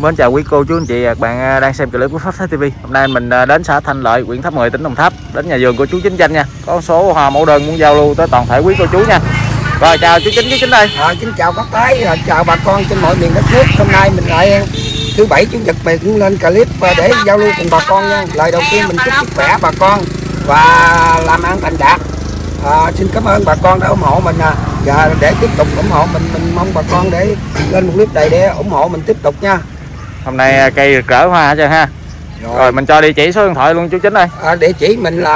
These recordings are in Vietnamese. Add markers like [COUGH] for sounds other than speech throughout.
Mến chào quý cô chú anh chị và các bạn à, đang xem clip của Pháp Thái TV. Hôm nay mình à, đến xã Thanh Lợi, huyện Tháp 10, tỉnh Đồng Tháp, đến nhà vườn của chú Chính Danh nha. Có số hoa mẫu đơn muốn giao lưu tới toàn thể quý cô chú nha. Rồi chào chú Chính, chú Chính đây. À, kính chào các thái, à, chào bà con trên mọi miền đất nước. Hôm nay mình lại à, thứ bảy chủ nhật mình cũng lên clip để giao lưu cùng bà con nha. Lời đầu tiên mình chúc sức khỏe bà con và làm ăn thành đạt. À, xin cảm ơn bà con đã ủng hộ mình à. và để tiếp tục ủng hộ mình mình mong bà con để lên một clip này để ủng hộ mình tiếp tục nha. Hôm nay à, cây rực rỡ hoa hết trơn ha. Rồi, Rồi mình cho địa chỉ số điện thoại luôn chú Chính ơi. à, địa chỉ mình là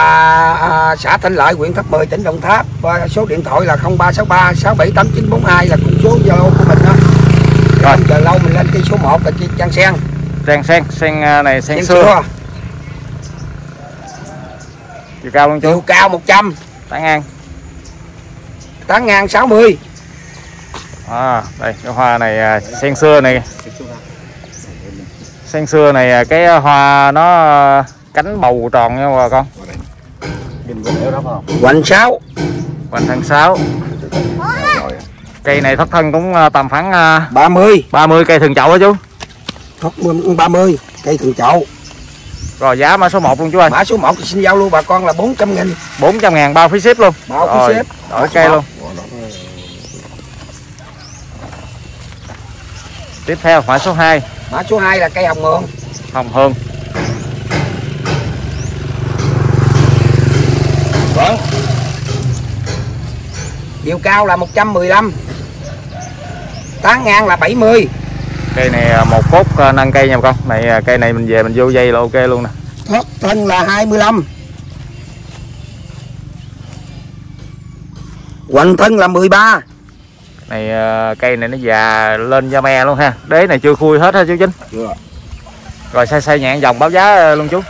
à, xã Thanh Lợi, huyện Tháp 10, tỉnh Đồng Tháp. Và số điện thoại là 0363 678942 là cùng số Zalo của mình đó. Rồi. Không chờ lâu mình lên cây số 1 là cây Trang Sen. Sen sen, sen à, này sen Sen xưa. xưa. Chiều cao luôn chú. chiều cao 100 Tán ngang. tán ngang 60 À, đây cái hoa này à, sen xưa này. Sen xưa này à, cái hoa nó à, cánh bầu tròn nha bà con. hoành 6 Hoành thân 6 Cây này thất thân cũng à, tầm khoảng à, 30 30 cây thường chậu đó chú. Thóc 30 cây thường chậu. Rồi giá mã số 1 luôn chú ơi. Mã số 1 thì xin giao lưu bà con là 400 nghìn. 400 ngàn bao phí ship luôn. Bao phí xếp Đổi cây luôn. Tiếp theo mã số 2 mã số 2 là cây hồng ngượng Hồng Hương vâng. Chiều cao là 115 tán ngang là 70 Cây này à, một cốt à, nâng cây nha con. Này à, Cây này mình về mình vô dây là ok luôn nè. Thoát thân là 25 hoành thân là 13 này à, cây này nó già lên da me luôn ha. Đế này chưa khui hết ha chú chính? Chưa. Rồi xay xay nhạn dòng báo giá à, luôn chú.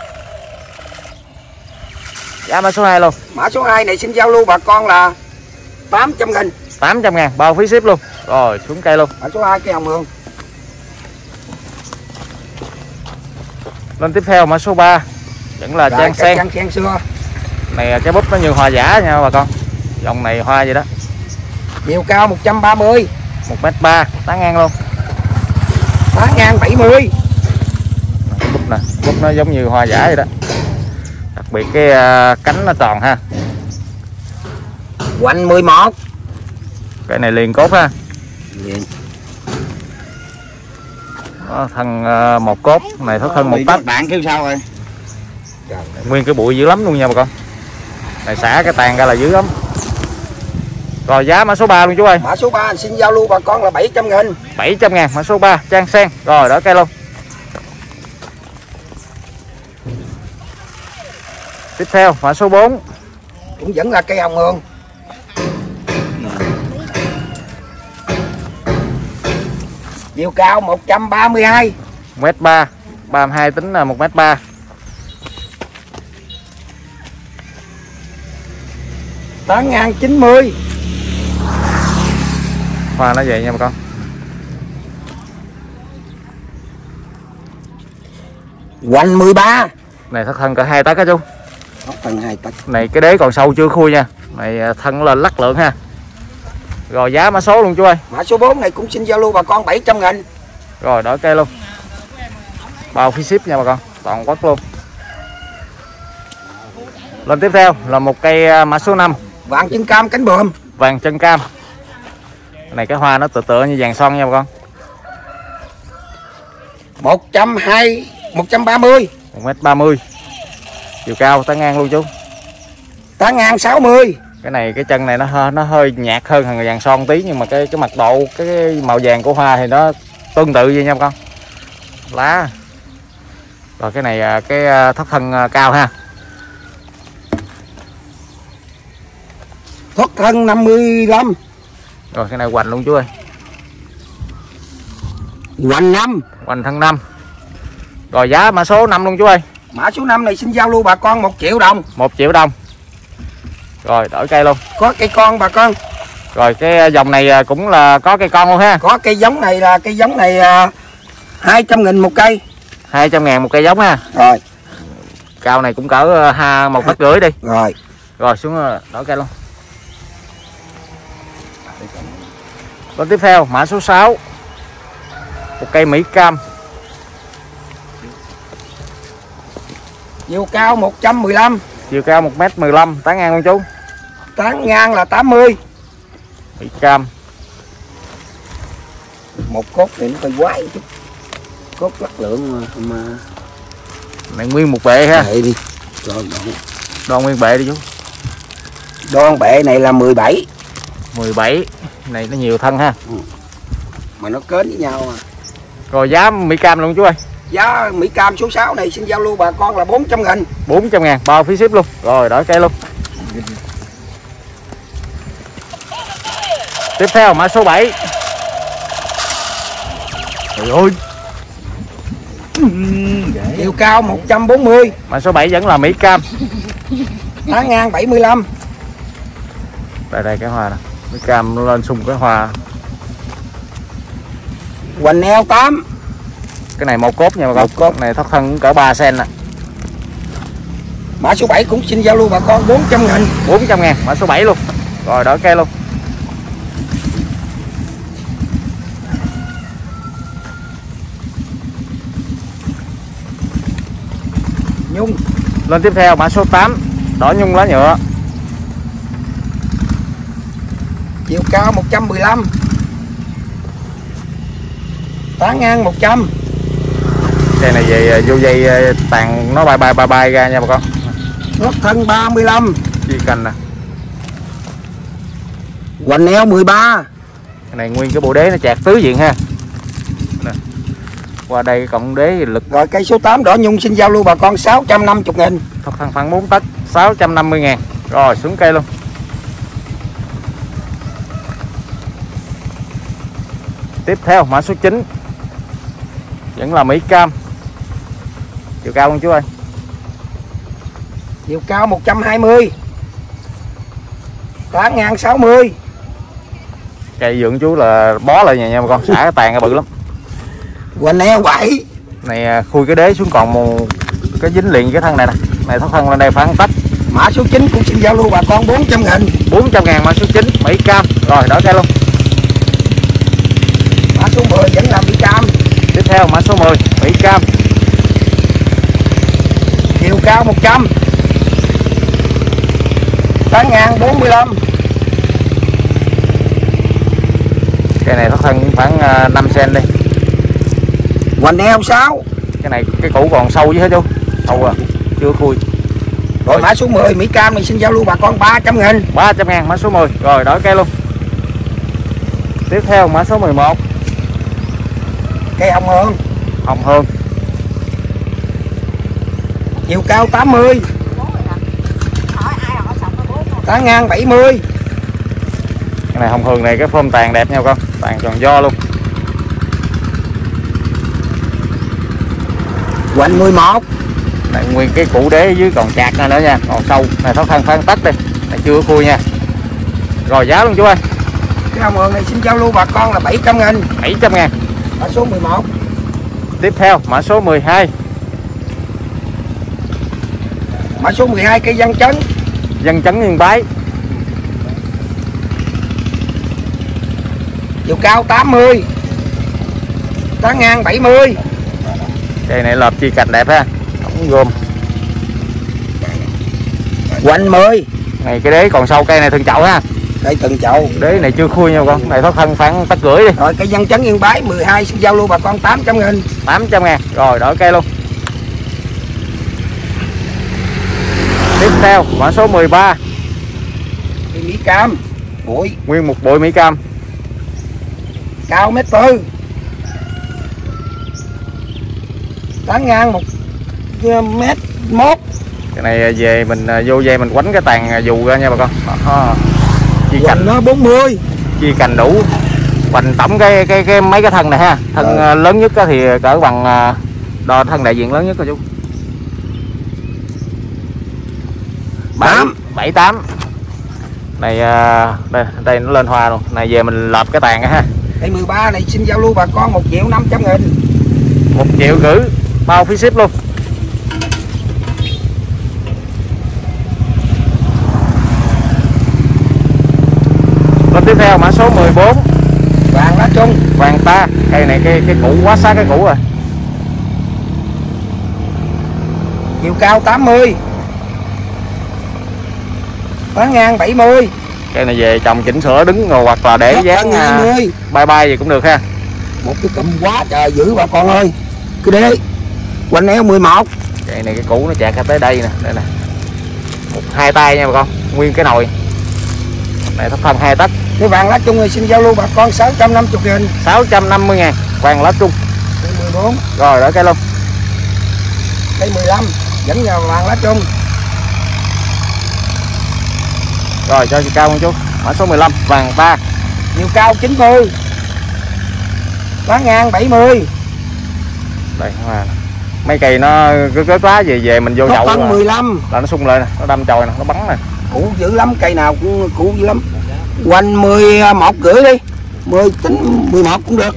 Giá mã số 2 luôn. Mã số 2 này xin giao lưu bà con là 800 nghìn. 800 ngàn bao phí ship luôn. Rồi xuống cây luôn. Mã số 2 cây hồng ngượng lên tiếp theo mã số 3 vẫn là Rồi, trang sen. trang sen xưa. Này cái búp nó như hoa giả nha bà con. Dòng này hoa vậy đó chiều cao 130 một mét ba. tán ngang luôn. Tán ngang 70 cái búp nè búp nó giống như hoa giả vậy đó. Đặc biệt cái à, cánh nó tròn ha. Hoành 11 cái này liền cốt ha. Đó, thân à, một cốt này thất thân một tấc bạn kêu sao rồi? Nguyên cái bụi dữ lắm luôn nha bà con. Này xả cái tàn ra là dữ lắm rồi giá mã số 3 luôn chú ơi. Mã số 3 xin giao lưu bà con là 700 nghìn. 700 ngàn mã số 3 trang sen. Rồi đỡ cây luôn tiếp theo mã số 4 cũng vẫn là cây hồng ngượng chiều cao 132 mét 3 32 tính là 1 mét 3 tán ngang 90 hoa nó vậy nha bà con. Hoành 13 này thất thân cả hai tấc á chú. Thóc tầng 2 tấc này cái đế còn sâu chưa khui nha. Này à, thân lên lắc lượng ha. Rồi giá mã số luôn chú ơi. Mã số 4 này cũng xin giao lưu bà con 700 nghìn. Rồi đỡ cây luôn. Bao phí ship nha bà con. Toàn quốc luôn. Lên tiếp theo là một cây à, mã số 5 vàng chân cam cánh bờm vàng chân cam này cái hoa nó tựa tựa như vàng son nha bà con. 120 130 một mét ba mươi. Chiều cao tán ngang luôn chú. Tán ngang 60 cái này cái chân này nó hơi nó hơi nhạt hơn thằng vàng son tí nhưng mà cái cái mặt độ cái màu vàng của hoa thì nó tương tự vậy nha con. Lá. Rồi cái này à, cái à, thất thân à, cao ha. Thoát thân 55 rồi cái này hoành luôn chú ơi. Hoành 5 hoành thân năm. Rồi giá mã số 5 luôn chú ơi. Mã số 5 này xin giao lưu bà con 1 triệu đồng. Một triệu đồng. Rồi đổi cây luôn. Có cây con bà con. Rồi cái dòng này à, cũng là có cây con luôn ha. Có cây giống này là cây giống này à, 200 nghìn một cây. 200 ngàn một cây giống ha. Rồi. Cao này cũng cỡ à, ha một mét rưỡi đi. Rồi. Rồi xuống à, đổi cây luôn con tiếp theo mã số 6 một cây mỹ cam. Chiều cao 115 chiều cao 1m15 tán ngang con chú. Tán ngang là 80 mỹ cam. Một cốt thì nó phải quái chứ. Cốt chất lượng mà, này nguyên một bệ ha. Bệ đi. Đo, đo. đo nguyên bệ đi chú. Đo bệ này là 17 17 này nó nhiều thân ha. Mà nó kết với nhau à. Rồi giá Mỹ Cam luôn chú ơi. Giá Mỹ Cam số 6 này xin giao lưu bà con là 400 nghìn. 400 ngàn bao phí ship luôn. Rồi đổi cây luôn. Tiếp theo mã số 7 Trời ơi. Chiều cao 140 mã số 7 vẫn là Mỹ Cam. Tán ngang 75 đây đây cái hoa nè Mỹ Cam nó lên xung cái hoa. Hoành eo 8 cái này một cốt nha bà con. Một cốt. này thấp thân cỡ 3 cm nè mã số 7 cũng xin giao lưu bà con 400 nghìn. 400 ngàn mã số 7 luôn. Rồi đổi cây luôn. Nhung. Lên tiếp theo mã số 8 đỏ nhung lá nhựa chiều cao 115 tán ngang 100 cây này về vô dây ờ, tàn nó bay bay bay bay ra nha bà con. Gót thân 35 chi cành nè. Hoành eo 13 cái này nguyên cái bộ đế nó chạc tứ diện ha. Nè. qua đây cộng đế lực. Rồi cây số 8 đỏ nhung xin giao lưu bà con 650 nghìn. Thấp thân phẳng 4 tấc 650 ngàn. Rồi xuống cây luôn tiếp theo mã số 9 vẫn là Mỹ Cam. Chiều cao không chú ơi. Chiều cao 120 tán ngang 60 cây dưỡng chú là bó lại nha nha bà con xả cái tàn ra bự lắm. Hoành eo 7 này à, khui cái đế xuống còn một cái dính liền cái thân này nè. Này thấp thân lên đây phản tách. Mã số 9 cũng xin giao lưu bà con 400 nghìn. 400 ngàn mã số 9 Mỹ Cam. Rồi đổi cây luôn số 10 vẫn là Mỹ Cam. Tiếp theo mã số 10 Mỹ Cam. Chiều cao 100 tán ngang 45 cây này thấp thân khoảng à, 5 cm đi. Hoành eo 6 cái này cái củ còn sâu chứ hả chú sâu à chưa khui. Rồi mã số 10 Mỹ Cam này xin giao lưu bà con 300 nghìn. 300 ngàn mã số 10 rồi đổi cây luôn. Tiếp theo mã số 11 cây hồng hương. Hồng Hương. Chiều cao 80 tán ngang 70 cái này Hồng Hương này cái phơm tàn đẹp nha con. Tàn tròn do luôn. Hoành 11 này nguyên cái củ đế dưới còn chạc ra nữa nha. Còn sâu. Này thấp thân phán tách đi. Này chưa khui nha. Rồi giá luôn chú ơi. Cây hồng hương này xin giao lưu bà con là 700 nghìn. 700 ngàn mã số 11 tiếp theo mã số 12 mã số 12 cây văn chấn. Dân chấn Yên Bái. Chiều cao 80 tán ngang 70 cây này lợp chi cành đẹp ha không gồm. Hoành 10 này cái đế còn sâu cây này thân chậu ha cây từng chậu. Đế này chưa khui nha con. Này thấp thân phán tách rưỡi đi. Rồi cây văn chấn yên bái 12 xin giao lưu bà con 800 nghìn. 800 ngàn. Rồi đổi cây luôn. Tiếp theo mã số 13 cây mỹ cam. Bụi. Nguyên một bụi Mỹ Cam. Cao mét tư. Tán ngang một mét mốt. Cái này về mình à, vô dây mình quánh cái tàn à, dù ra nha bà con. Đó. Chi cành nó 40 chi cành đủ. Hoành tổng cái cái cái mấy cái thân này ha. Thân Ừ. lớn nhất thì cỡ bằng à, đo thân đại diện lớn nhất rồi chú. Tám. bảy tám. Này à, đây đây nó lên hoa luôn. Này về mình lợp cái tàn ha. Cây 13 này xin giao lưu bà con 1 triệu 500 nghìn. Một triệu gửi. Bao phí ship luôn Lên tiếp theo mã số 14 vàng lá trung vàng ta. Cây này cái cái cũ quá sát cái cũ rồi. Chiều cao 80 bán ngang 70 cây này về trồng chỉnh sửa đứng rồi hoặc là để Thấp dán hơn à, 20 bay bay gì cũng được ha. Một cái cụm quá trời dữ bà con ơi. Cứ đế quanh eo 11 cây này cái cũ nó chạc ra tới đây nè. Đây nè. Một hai tay nha bà con. Nguyên cái nồi. Này thấp thân hai tấc cái vàng lá chung này xin giao lưu bà con 650 nghìn. 650 ngàn vàng lá trung cây 14 rồi đỡ cây luôn cây 15 vẫn là vàng lá chung. Rồi cho chị cao một chút. Mã số 15 vàng ta chiều cao 90 bán ngang 70 đây hoa mấy cây nó cứ cứ quá về về mình vô thấp nhậu thân là, 15 là nó sung lên nè nó đâm chồi nè nó bắn nè. Cũ dữ lắm cây nào cũng cũ dữ lắm quanh 11 rưỡi đi. 10 tính 11 cũng được.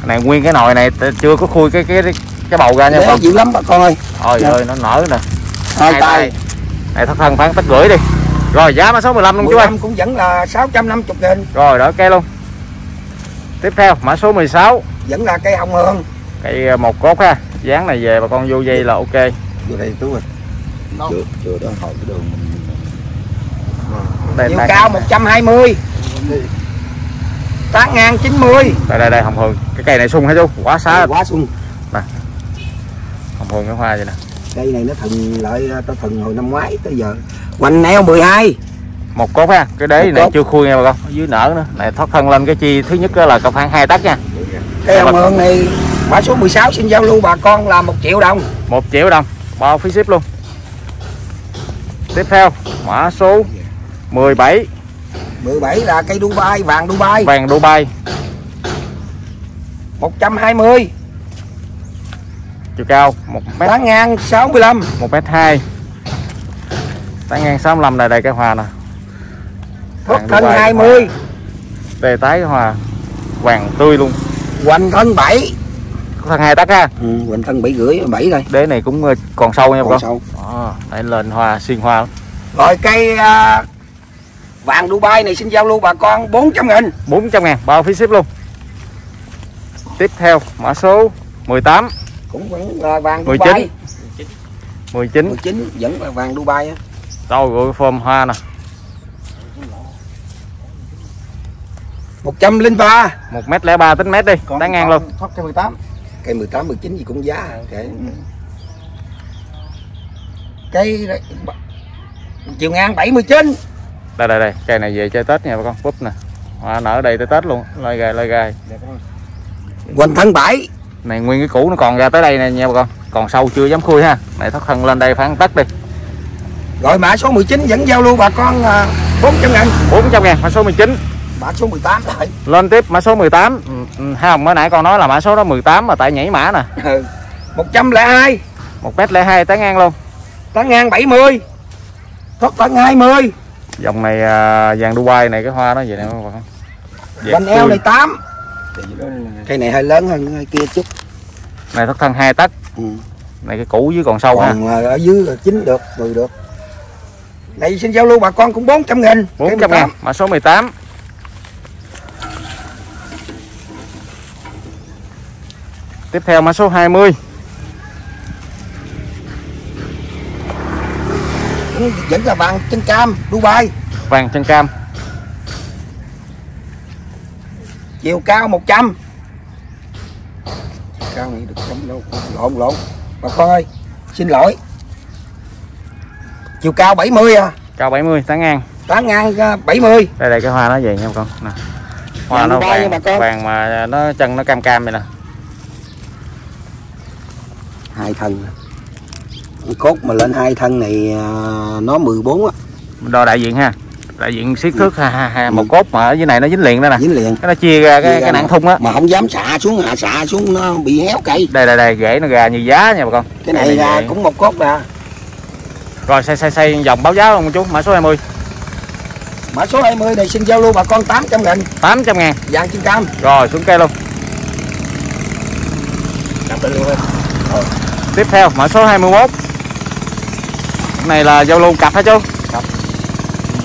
Cái này nguyên cái nồi này chưa có khui cái cái cái bầu ra nha con dữ lắm bà con ơi. Ôi Dạ. ơi nó nở nè. Hai tay. này thấp thân khoảng tấc rưỡi đi. Rồi giá mã số 15 luôn chú ơi. 15 cũng vẫn là 650 nghìn. Rồi đỡ cây luôn. Tiếp theo mã số 16 vẫn là cây hồng hương cây ờ, một cốt ha. Dáng này về bà con vô dây là ok. Vô đây tú rồi chưa chưa đó hỏi cái đường mình đây chiều đây, cao 120 tán ngang 90 đây đây đây hồng hường cái cây này sung hả chú? Quá xá. Quá sung. Hồng hường cái hoa vậy nè. Cây này nó thần lại ta thần hồi năm ngoái tới giờ. Quanh neo 12 một cốt ha cái đế Một này cốt. chưa khui nha bà con. Ở dưới nở nữa. Này thoát thân lên cái chi thứ nhất là cặp khoảng hai tấc nha. Cây hồng hương này mã số 16 xin giao lưu bà con là 1 triệu đồng. Một triệu đồng. Bao phí ship luôn. Tiếp theo mã số 17 17 là cây Dubai vàng Dubai. Vàng Dubai. 120 chiều cao 1 mét. Tán ngang 65 1 mét 2 tán ngang 65 này đây cái hoa nè. Vàng thân Dubai, 20 tê tái hoa. Vàng tươi luôn. Hoành thân 7 có thân hai tấc ha. Ừ, hoành thân 7 rưỡi 7 thôi đế này cũng ờ, còn sâu nha còn con. sâu. Đây lên hoa xiên hoa lắm. rồi cây à, vàng Dubai này xin giao lưu bà con 400 nghìn. 400 ngàn bao phí ship luôn. Tiếp theo mã số 18 cũng vẫn là vàng 19. Dubai 19 19 vẫn là vàng Dubai á. Rồi rồi form hoa nè. 103 1 mét lẻ ba tính mét đi. Tán ngang luôn. thoát cái 18 cây 18 19 gì cũng giá cây đấy, b- chiều ngang 79 đây đây đây cây này về chơi tết nha bà con. Búp nè. Hoa nở đây tới tết luôn. Lơi gai lơi gai hoành thân 7 này nguyên cái cũ nó còn ra tới đây nè nha bà con. Còn sâu chưa dám khui ha. Này thoát thân lên đây phán tắt đi. Rồi mã số 19 vẫn giao lưu bà con à, 400 nghìn 400 ngàn mã số 19 mã số 18 lại lên tiếp mã số 18 ừ, ừ, hai hồng mới nãy con nói là mã số đó 18 mà tại nhảy mã nè. [LAUGHS] Ừ. 102 1 mét lẻ hai tán ngang luôn. Tán ngang 70 thoát thân 20 dòng này à, vàng Dubai này cái hoa nó vậy nè bà con Dẹp hoành eo này 8 thì đó là cây này hơi lớn hơn cái kia chút. Này thoát thân hai tấc. Ừ. này cái cũ dưới còn sâu ha. Còn à, ở dưới là chín được 10 được. Này xin giao lưu bà con cũng 400 nghìn. 400 ngàn mã số 18 tiếp theo mã số 20 Ừ, vẫn là vàng chân cam Dubai. Vàng chân cam. Chiều cao 100 cao này được chấm đâu lộn lộn. Bà con ơi xin lỗi. Chiều cao 70 à. Cao 70 tán ngang tán ngang à, 70 đây đây cái hoa nó vậy nha con. Nè. Hoa Vàng nó vàng vàng mà nó chân nó cam cam vậy nè. Hai thân cốt mà lên hai thân này à, nó 14 á. Đo đại diện ha. Đại diện siết thước ha, ha, ha. Ừ. một cốt mà ở dưới này nó dính liền đó nè. Dính liền. Cái nó chia ra cái, Chia cái nặng thun á. Mà không dám xạ xuống hạ xạ xuống nó bị héo cây. Đây đây đây rễ nó gà như giá nha bà con. Cái này là vậy. cũng một cốt nè. Rồi xây xây xây vòng báo giá luôn chú? Mã số 20 mã số 20 này xin giao lưu bà con 800 nghìn 800 ngàn. Vàng chân cam rồi xuống cây luôn. Tiếp theo mã số 21 Cái này là giao lưu cặp hả chú? Cặp.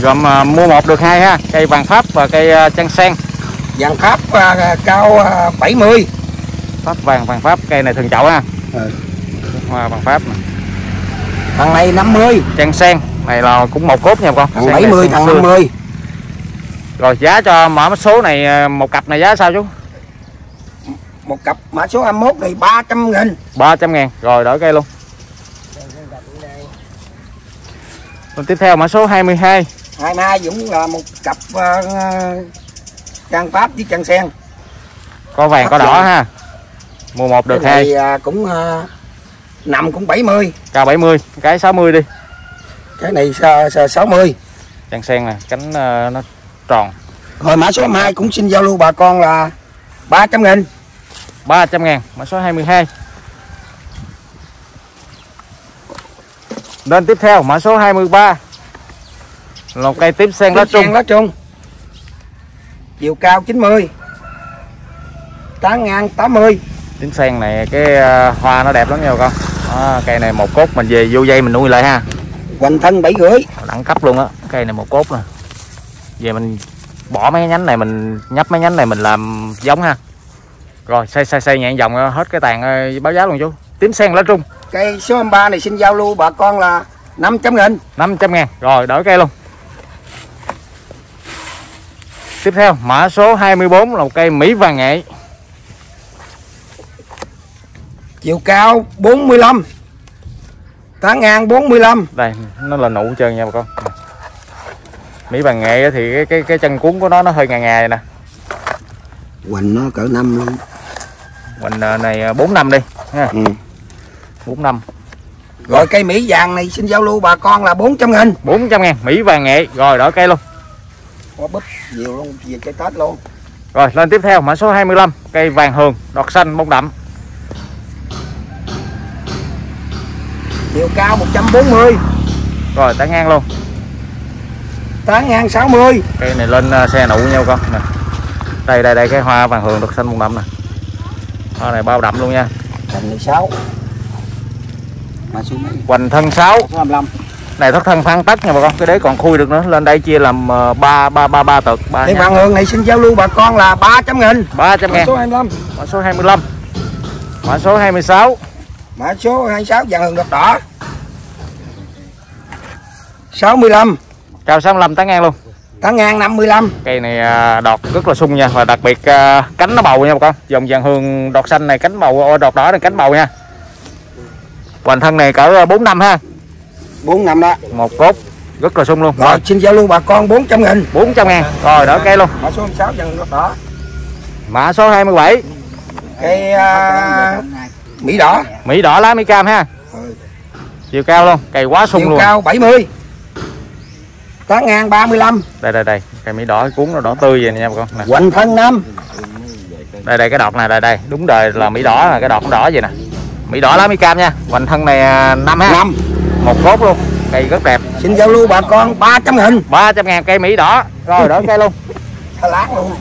gồm à, mua một được hai ha cây vàng pháp và cây à, chân sen. Vàng pháp à, cao à, 70 pháp vàng vàng pháp cây này thường chậu ha. Ừ. hoa vàng pháp nè. Thằng này 50 trang sen này là cũng một cốt nha con. Thằng Sen này 70 sen thằng xưa. 50 rồi giá cho mã số này à, một cặp này giá sao chú? Một cặp mã số 21 này 300 nghìn. 300 ngàn rồi đỡ cây luôn Rồi tiếp theo mã số 22 22 cũng là một cặp uh, trang pháp với trang sen. Có vàng có Hấp đỏ dẫn. ha. Mùa 1 được hai. À, cũng uh, nằm cũng 70 cao 70 cái 60 đi. Cái này sa- sa- 60 trang sen này cánh à, nó tròn. Rồi mã số 22 cũng xin giao lưu bà con là 300 nghìn. 300 ngàn mã số 22 Lên tiếp theo mã số 23 là một cây tiếp sen lá trung lá trung chiều cao 90 tán ngang 80 tím sen này cái à, hoa nó đẹp lắm nha con. Đó, cây này một cốt mình về vô dây mình nuôi lại ha. Hoành thân 7 rưỡi. Đẳng cấp luôn á cây này một cốt nè. Về mình bỏ mấy nhánh này mình nhấp mấy nhánh này mình làm giống ha. Rồi xây xây xây nhẹ vòng hết cái tàn ờ, báo giá luôn chú. Tím sen lá trung cây số 23 này xin giao lưu bà con là 500 nghìn. 500 ngàn. Rồi đỡ cây luôn. Tiếp theo mã số 24 là một cây mỹ vàng nghệ. Chiều cao 45 tán ngang 45 đây nó là nụ trơn nha bà con. Mỹ vàng nghệ thì cái cái cái chân cuốn của nó nó hơi ngà ngà vậy nè. Hoành nó cỡ 5 luôn mình ờ, này 4 năm đi ha. Ừ. 4 năm. Rồi cây mỹ vàng này xin giao lưu bà con là 400 nghìn. 400 ngàn mỹ vàng nghệ. Rồi đỡ cây luôn. Có búp nhiều luôn về cây tết luôn. Rồi lên tiếp theo mã số 25 cây vàng hường đọt xanh bông đậm. Chiều cao 140 rồi tán ngang luôn. Tán ngang 60 cây này lên ờ, xe nụ nhau con nè. Đây đây đây cái hoa vàng hường đọt xanh bông đậm nè. Hoa này bao đậm luôn nha. Thành này 6 mà số mấy hoành thân 6 số 25 này thất thân phan tất nha bà con. Cái đế còn khui được nữa. Lên đây chia làm ờ, ba ba ba ba tược ba vàng hường này xin giao lưu bà con là 300 nghìn. 300 ngàn. số 25 mã số 25 mã số 26 mã số 26 vàng hường độc đỏ. 65 cao 65 tán ngang luôn. Tán ngang 55 cây này à, đọt rất là sung nha. Và đặc biệt à, cánh nó bầu nha bà con. Dòng vàng hương đọt xanh này cánh bầu đọt đỏ này cánh bầu nha hoành thân này cỡ 4 năm ha? 4 năm đó. Một cốt rất là sung luôn. Rồi rồi. xin giao lưu bà con 400 nghìn. 400 ngàn. Rồi đỡ cây luôn. Mã số 26 vàng hường độc đỏ mã số 27 cây à, mỹ đỏ. Mỹ đỏ lá Mỹ cam ha? Chiều cao luôn cây quá sung chiều luôn. cao 70 tán ngang 35 đây đây đây cây Mỹ đỏ cuốn nó đỏ tươi vậy nè nha bà con. Nè. Hoành thân 5 đây đây cái đọt này đây đây đúng đời là Mỹ đỏ là cái đọt nó đỏ vậy nè Mỹ đỏ lá Mỹ cam nha. Hoành thân này à, năm ha. 5 một cốt luôn. Cây rất đẹp. Xin giao lưu bà con 300 nghìn 300 ngàn cây Mỹ đỏ. Rồi đỡ cây luôn. [LAUGHS] Lát luôn.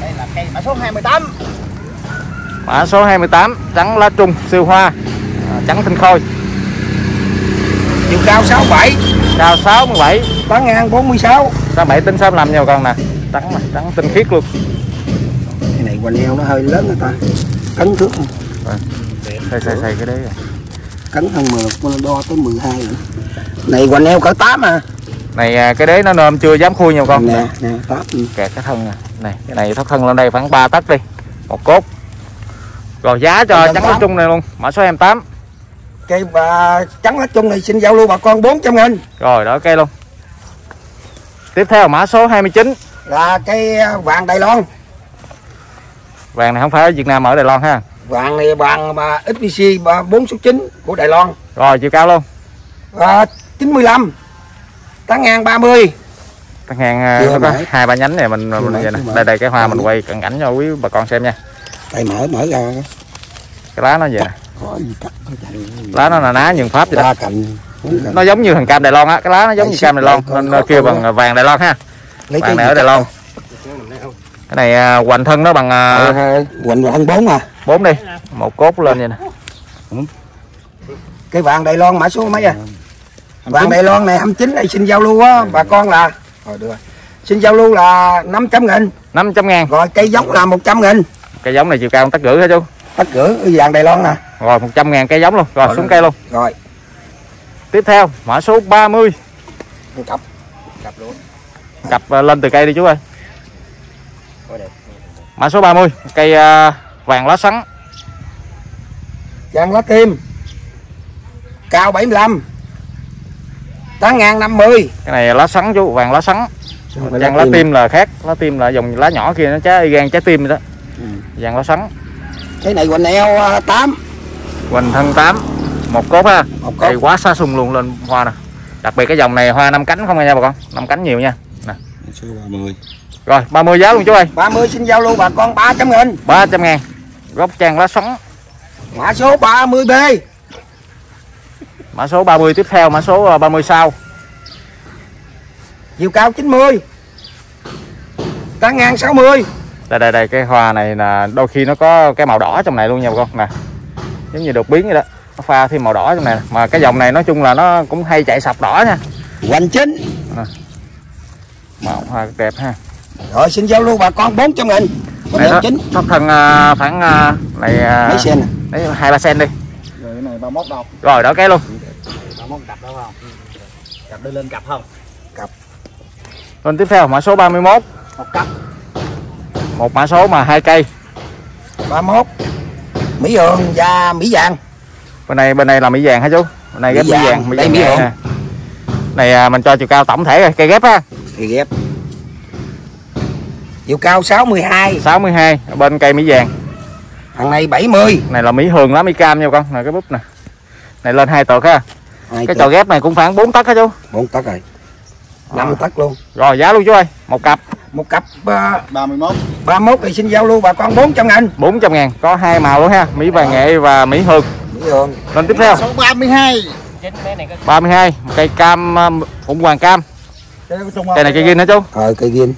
Đây là cây mã số 28 mã số 28 trắng lá trung siêu hoa. À, trắng tinh khôi. Chiều cao 67 cao 67 tán ngang 46 67 tính 65 nha bà con nè. Trắng này, trắng tinh khiết luôn. Cái này quanh eo nó hơi lớn người ta cấn thước xây xây xây cái đấy rồi. hơn 10 con đo tới 12 nữa. này quanh eo cỡ 8 à. Này à, cái đế nó nôm chưa dám khui bà con. Nè nè 8 ừ. kẹt cái thân nè này cái này thoát thân lên đây khoảng 3 tấc đi. Một cốt. Rồi giá cho Em trắng tám. lá trung này luôn. Mã số 28 cây bà trắng lá chung này xin giao lưu bà con 400 nghìn. Rồi đỡ cây luôn. Tiếp theo mã số 29 là cây à, vàng Đài Loan vàng này không phải ở Việt Nam ở Đài Loan ha? Vàng này vàng mà XPC 4 số 9 của Đài Loan. Rồi chiều cao luôn. À, 95 tán ngang 30 Tắt hàng à, có hai ba nhánh này mình, Chưa mình vậy nè. đây đây cái hoa mình quay cận cảnh cho quý bà con xem nha. Tay mở mở ra. Cái lá nó vậy nè. Lá nó là ná nhường pháp vậy đó. Nó giống như thằng cam Đài Loan á. Cái lá nó giống Đây, như cam Đài Loan. nên kêu bằng vàng Đài Loan ha. Vàng này ở Đài Loan cái này à, hoành thân nó bằng Ờ, à, ờ, Quỳnh Quỳnh bốn à. bốn đi. Một cốt lên vậy nè. Cái vàng Đài Loan mã số mấy à vàng Đài Loan này 29 này xin giao lưu á. Bà con là rồi được rồi. xin giao lưu là 500 nghìn. 500 ngàn. Rồi cây giống là 100 nghìn. Cái giống này chiều cao tắc rưỡi hả chú? Tất gửi vàng Đài Loan nè. Rồi 100 ngàn cây giống luôn. Rồi Rồi. xuống cây luôn. rồi. Tiếp theo mã số 30 cặp. Cặp luôn. Cặp ờ, lên từ cây đi chú ơi. Mã số 30 cây ờ, vàng lá sắn. Vàng lá tim Cao 75 Tán ngang 50 cái này lá sắn chú vàng lá sắn. Vàng lá tim là khác. Lá tim là dòng lá nhỏ kia nó trái gan trái tim vậy đó. Ừ. vàng lá sắn. Cái này quỳnh eo à, 8 hoành thân 8 một cốt ha. Một cốt. Cây quá xa sung luôn lên hoa nè. Đặc biệt cái dòng này hoa năm cánh không nha bà con. Năm cánh nhiều nha. Số 30 rồi 30 giá luôn chú ơi. 30 xin giao lưu bà con 300 nghìn. 300 ngàn. Gốc trang lá sắn Mã số 30B mã số 30 tiếp theo mã số ờ, 30 sau. Chiều cao 90 Tán ngang 60 đây đây đây cái hoa này là đôi khi nó có cái màu đỏ trong này luôn nha bà con. Nè giống như đột biến vậy đó. Nó pha thêm màu đỏ trong này mà cái dòng này nói chung là nó cũng hay chạy sọc đỏ nha. Hoành chính. Màu hoa đẹp ha Rồi xin giao lưu bà con 400 nghìn. Quỳnh này chính thấp thân ờ, khoảng ờ, này ờ, Mấy sen nè đấy, hai ba sen đi. Rồi cái này 31 đâu rồi đỡ cái luôn. 31 cặp đâu không? Cặp đưa lên cặp không? Lên tiếp theo mã số 31 một cặp. Một mã số mà hai cây. 31 Mỹ Hường và Mỹ Vàng. Bên này bên này là mỹ vàng hả chú? Bên này Mỹ ghép mỹ vàng, mỹ đây vàng mỹ ha. này à, mình cho chiều cao tổng thể rồi cây ghép ha. Thì ghép Chiều cao 62 62 bên cây mỹ vàng. Thằng này 70 này là mỹ hường lá mỹ cam nha con. Này cái búp nè. Này lên hai tược ha. Hai cái chò ghép này cũng khoảng 4 tấc hả chú? Bốn tấc rồi. 5 tấc luôn. Rồi giá luôn chú ơi. Một cặp. Một cặp uh, 31 31 thì xin giao lưu bà con 400 nghìn 400 ngàn. Có hai màu luôn ha. Mỹ vàng nghệ và mỹ hường. Mỹ Hường. Lên tiếp theo. Số 32 32 một cây cam à, phụng hoàng cam. Cây này cây ghiên hả chú? Ờ cây ghiên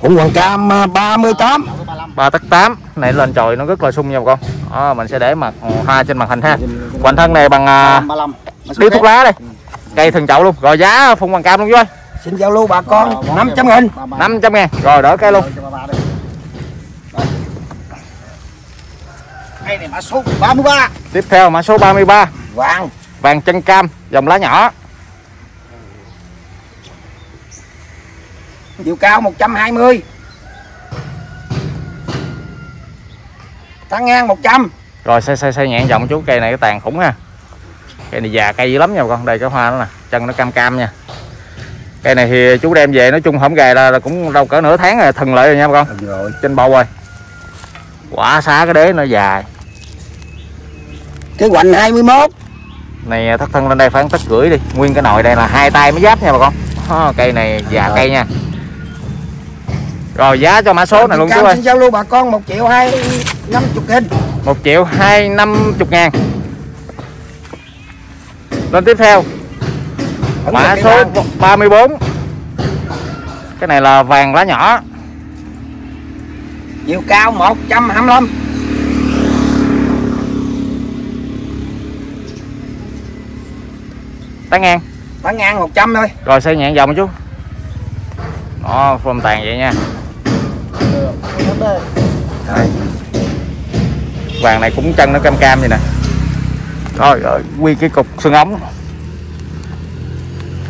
Hùng Hoàng Cam à, 38 ba tấc 8 này lên chồi nó rất là sung nha bà con. Đó, mình sẽ để mặt hoa trên màn hình ha. Hoành thân này bằng à, 35 điếu thuốc lá đây. Cây thần chậu luôn. Rồi giá phun bằng cam luôn chú ơi Xin giao lưu bà con 500 nghìn. 500 ngàn rồi đỡ cây luôn. Cây này mã số 33 tiếp theo mã số 33 Vàng. Vàng chân cam dòng lá nhỏ Chiều cao 120 Tán ngang 100 rồi xây xây xây nhẹ dòng chú cây này cái tàn khủng ha cây này già cây dữ lắm nha con đây cái hoa nó nè chân nó cam cam nha. Cây này thì chú đem về nói chung hổng gầy là, là cũng đâu cỡ nửa tháng rồi thần lại rồi nha bà con. Rồi trên bầu rồi. Quả xá cái đế nó dài. Cái hoành 21 này thắt thân lên đây khoảng tấc rưỡi đi nguyên cái nồi đây là hai tay mới giáp nha bà con. Đó, cây này già cây nha rồi giá cho mã số này luôn chú ơi. xin giao lưu bà con 1 triệu 2 50 nghìn. Một triệu hai năm chục ngàn. Lên tiếp theo. Vẫn mã số vàng. 34 cái này là vàng lá nhỏ. Chiều cao 125 tán ngang. Tán ngang 100 thôi. Rồi xây nhẹ vòng chú. Đó phôm tàn vậy nha Đây. vàng này cũng chân nó cam cam vậy nè. Rồi rồi quy cái cục xương ống.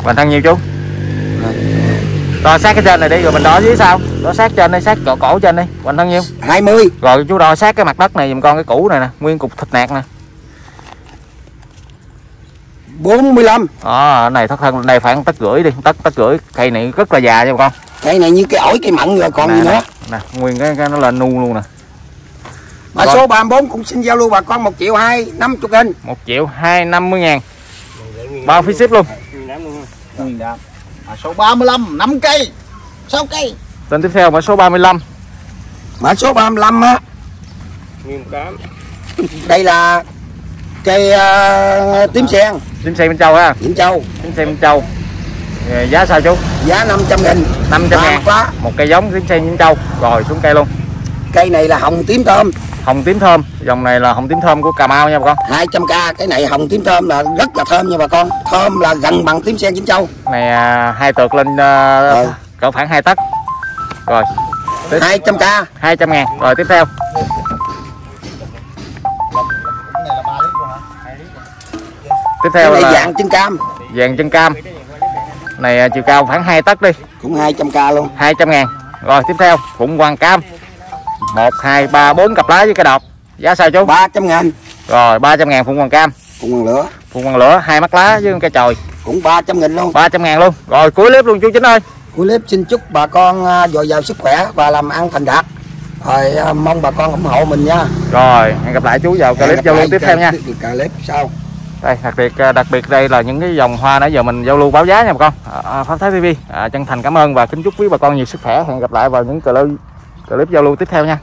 Vàng thân nhiêu chú? Đo sát cái trên này đi rồi mình đo dưới sau. Đo sát trên đây sát cổ cổ trên đi. Vàng thân nhiêu 20 rồi chú đo sát cái mặt đất này giùm con cái cũ này nè nguyên cục thịt nạc nè. 45 đó ở này thất thân đây khoảng tấc rưỡi đi tấc tấc rưỡi. Cây này rất là già nha con. Cây này như cái ổi cây mận rồi còn nè, gì nữa. nè, nè nguyên cái, cái nó lên nu luôn nè. Mã số 34 cũng xin giao lưu bà con 1 triệu 2 50 nghìn. Một triệu hai năm mươi ngàn. Bao phí ship luôn. Mã số 35 5 cây. 6 cây. Tên tiếp theo mã số 35 Mã số 35 á. Đây là cây à, tím sen. Tím xe bên châu ha. Vĩnh Châu. Tím xe bên châu giá sao chú? Giá 500 nghìn. 500 ngàn. quá một cây giống tím xe bên châu rồi xuống cây luôn. Cây này là hồng tím thơm. Hồng tím thơm. Dòng này là hồng tím thơm của cà mau nha bà con. 200k Cái này hồng tím thơm là rất là thơm nha bà con. Thơm là gần bằng tím sen Vĩnh Châu này à, hai tược lên à, Ừ. cỡ khoảng hai tấc. Rồi 200k 200 ngàn. Rồi tiếp theo. Cái này là 3 tiếp cái theo này là dạng chân cam. Vàng chân cam này à, chiều cao khoảng 2 tấc đi. Cũng 200 k luôn. 200 ngàn. Rồi tiếp theo phụng hoàng cam. 1 2 3 4 cặp lá với cái đọt. Giá sao chú? 300 ngàn. Rồi 300 ngàn phụng hoàng cam. Cùng bằng lửa. Phụng hoàng lửa hai mắt lá với cây chồi. Cũng 300 nghìn luôn. 300 ngàn luôn. Rồi cuối clip luôn chú chính ơi. Cuối clip xin chúc bà con à, dồi dào sức khỏe và làm ăn thành đạt. Rồi à, mong bà con ủng hộ mình nha. Rồi hẹn gặp lại chú vào clip giao lưu lại tiếp theo nha. clip sau đây đặc biệt à, đặc biệt đây là những cái dòng hoa nãy giờ mình giao lưu báo giá nha bà con. À, à Pháp Thái TV à, chân thành cảm ơn và kính chúc quý bà con nhiều sức khỏe. Hẹn gặp lại vào những clip clip giao lưu tiếp theo nha.